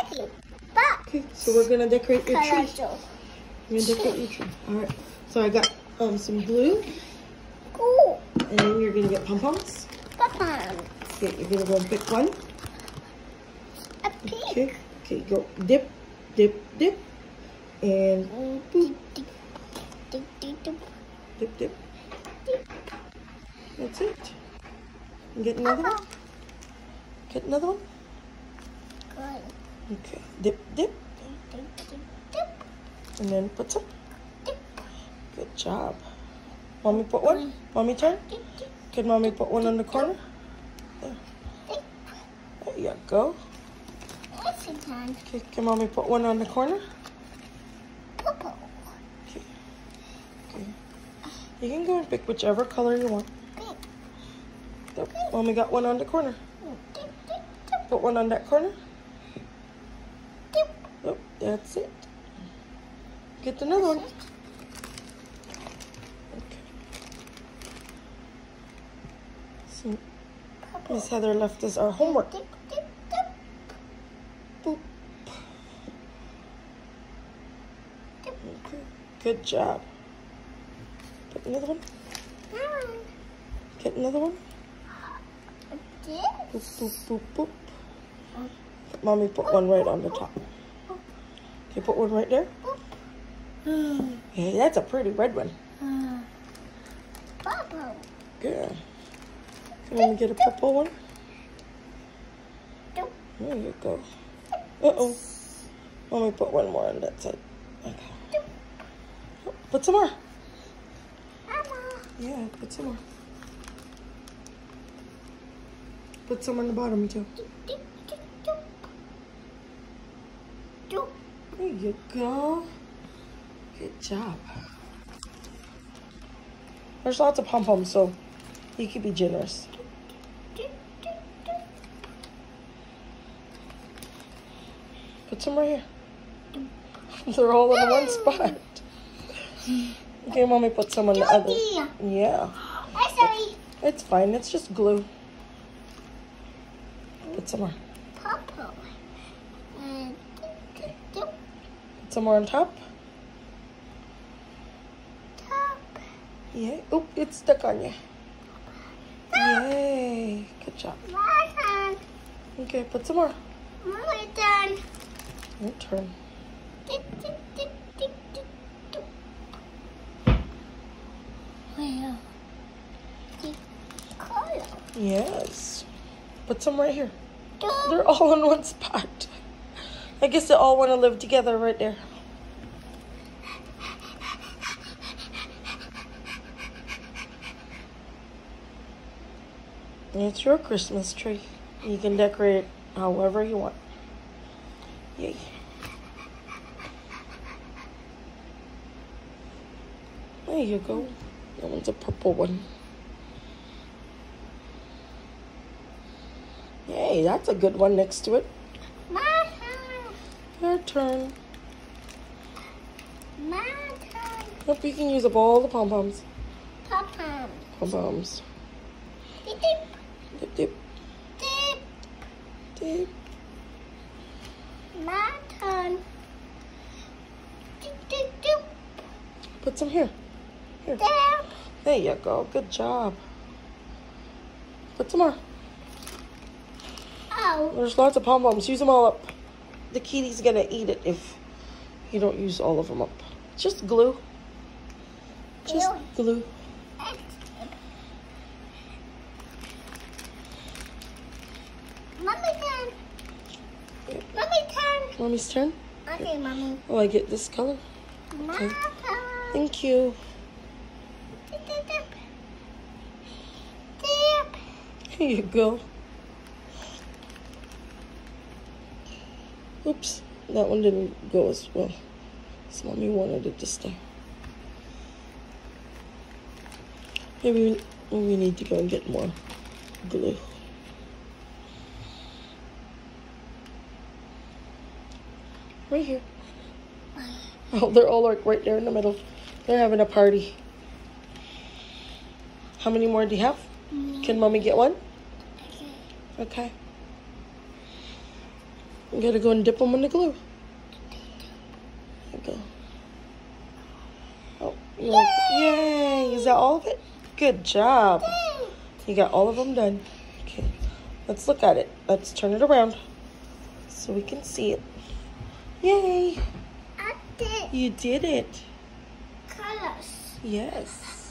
Okay. But so we're gonna decorate your tree. We're gonna decorate your tree. All right. So I got um some glue, Cool. and then you're gonna get pom poms. Papa. Okay, you're gonna go and pick one. A pig. Okay. Okay, go dip, dip, dip, and boop, Dip, dip, dip, dip. dip, dip. That's it. And get another one. Get another one. Good. Okay. Dip, dip, Dip, dip, dip, and then put some. dip, Good job. Mommy put one. Mommy turn. Can mommy put one on the corner? dip. There you go. Okay, can mommy put one on the corner? Okay. Okay. You can go and pick whichever color you want. Yep. Mommy got one on the corner. Put one on that corner. That's it. Get another one. Okay. So Miss Heather left us our homework. Boop. Okay. Good job. Put another one. Get another one. Dip. Boop, boop, boop, boop. Mommy put one right on the top. Okay, put one right there. Mm. Hey, that's a pretty red one. Ah. Purple. Good. Can mommy get a purple one? There you go. Uh-oh. Mommy put one more on that side. Okay. Put some more. Yeah, put some more. Put some on the bottom too. Dip, dip, dip, dip. Dip. There you go. Good job. There's lots of pom-poms, so you could be generous. Put some right here. They're all in one spot. Okay, mommy put some on the other. Yeah, I'm sorry. it's fine. It's just glue. Put some more. Purple. And dip, dip, dip. Put some more on top. Top. Yeah. Oop, it's stuck on you. Yay. Good job. My turn. Okay, put some more. My turn. Your turn. Well. Yes. Put some right here. They're all in one spot. I guess they all want to live together right there. It's your Christmas tree. You can decorate it however you want. Yay. There you go. That one's a purple one. Yay, that's a good one next to it. Your turn. My turn. Hope you can use up all the pom poms. Papa. Pom poms. Dip, dip, Dip, dip, dip. dip. My turn. Dip, dip, dip. Put some here. Dip. There you go. Good job. Put some more. Oh. There's lots of pom poms. Use them all up. The kitty's gonna eat it if you don't use all of them up. Just glue. Just glue. Mommy turn. Mommy turn. Mommy's turn. Okay, mommy. Oh, I get this color. Okay. Thank you. Here you go. Oops, that one didn't go as well. So mommy wanted it to stay. Maybe, we need to go and get more glue. Right here. Oh, they're all like right there in the middle. They're having a party. How many more do you have? Mm-hmm. Can mommy get one? Okay. Okay. You gotta go and dip them in the glue. There you go. Oh, you like, yay! Is that all of it? Good job. You got all of them done. Okay, let's look at it. Let's turn it around so we can see it. Yay! I did You did it. colors. Yes.